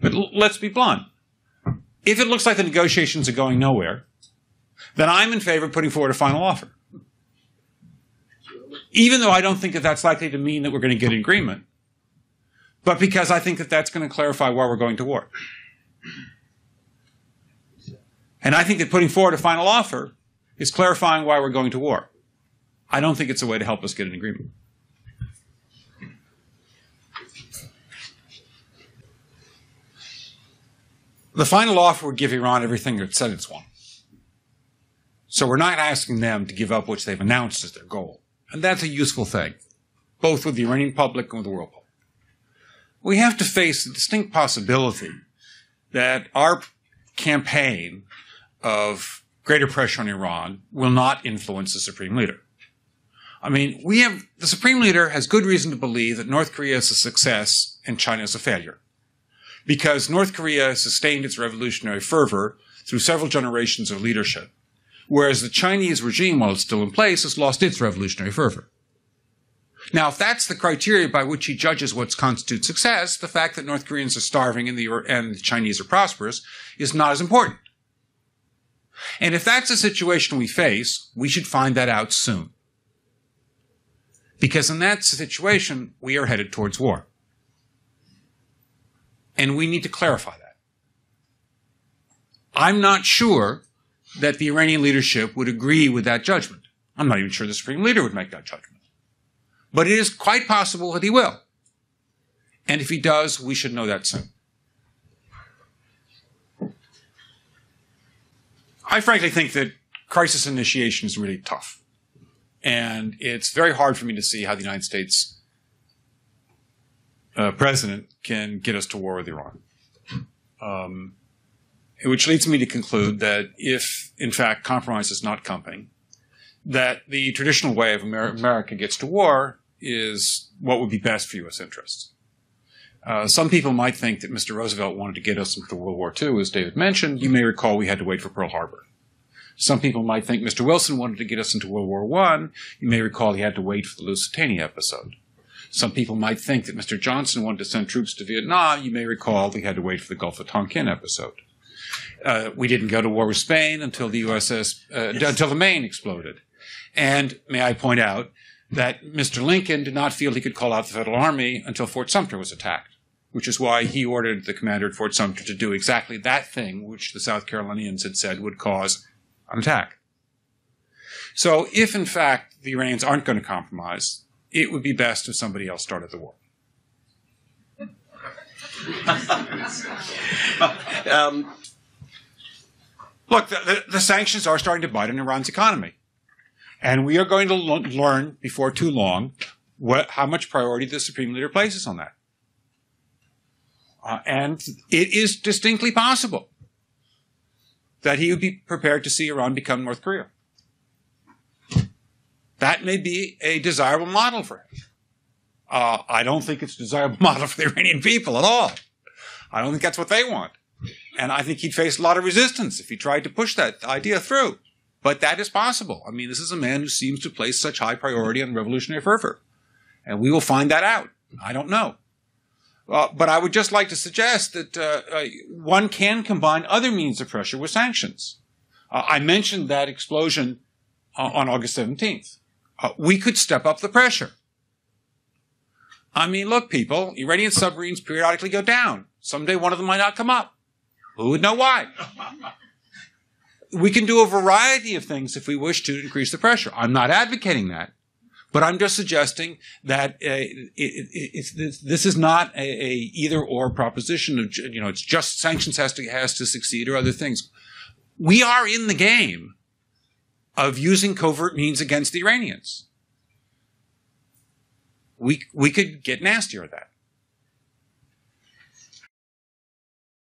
But let's be blunt. If it looks like the negotiations are going nowhere, then I'm in favor of putting forward a final offer. Even though I don't think that that's likely to mean that we're going to get an agreement, but because I think that that's going to clarify why we're going to war. And I think that putting forward a final offer is clarifying why we're going to war. I don't think it's a way to help us get an agreement. The final offer would give Iran everything it said it's won. So we're not asking them to give up what they've announced as their goal. And that's a useful thing, both with the Iranian public and with the world public. We have to face the distinct possibility that our campaign of greater pressure on Iran will not influence the supreme leader. I mean, we have, the supreme leader has good reason to believe that North Korea is a success and China is a failure. Because North Korea sustained its revolutionary fervor through several generations of leadership, whereas the Chinese regime, while it's still in place, has lost its revolutionary fervor. Now, if that's the criteria by which he judges what constitutes success, the fact that North Koreans are starving and the, and the Chinese are prosperous is not as important. And if that's the situation we face, we should find that out soon. Because in that situation, we are headed towards war. And we need to clarify that. I'm not sure that the Iranian leadership would agree with that judgment. I'm not even sure the supreme leader would make that judgment. But it is quite possible that he will. And if he does, we should know that soon. I frankly think that crisis initiation is really tough. And it's very hard for me to see how the United States uh, president can get us to war with Iran. Um, which leads me to conclude that if, in fact, compromise is not coming, that the traditional way of Amer- America gets to war is what would be best for U.S. interests. Uh, some people might think that Mr. Roosevelt wanted to get us into World War II, as David mentioned. You may recall we had to wait for Pearl Harbor. Some people might think Mr. Wilson wanted to get us into World War I. You may recall he had to wait for the Lusitania episode. Some people might think that Mr. Johnson wanted to send troops to Vietnam. You may recall he had to wait for the Gulf of Tonkin episode. Uh, we didn't go to war with Spain until the USS, uh, yes. until the Maine exploded. And may I point out that Mr. Lincoln did not feel he could call out the Federal Army until Fort Sumter was attacked which is why he ordered the commander at Fort Sumter to do exactly that thing, which the South Carolinians had said would cause an attack. So, if in fact the Iranians aren't going to compromise, it would be best if somebody else started the war. um, look, the, the, the, sanctions are starting to bite on Iran's economy. And we are going to learn before too long what, how much priority the Supreme Leader places on that. Uh, and it is distinctly possible that he would be prepared to see Iran become North Korea. That may be a desirable model for him. Uh, I don't think it's a desirable model for the Iranian people at all. I don't think that's what they want. And I think he'd face a lot of resistance if he tried to push that idea through. But that is possible. I mean, this is a man who seems to place such high priority on revolutionary fervor. And we will find that out. I don't know. Uh, but I would just like to suggest that uh, uh, one can combine other means of pressure with sanctions. Uh, I mentioned that explosion uh, on August 17th. Uh, we could step up the pressure. I mean, look, people, Iranian submarines periodically go down. Someday one of them might not come up. Who would know why? we can do a variety of things if we wish to increase the pressure. I'm not advocating that. But I'm just suggesting that uh, it, it, this, this, is not a, a, either or proposition of you know it's just sanctions has to has to succeed or other things. We are in the game of using covert means against the Iranians. We we could get nastier at that.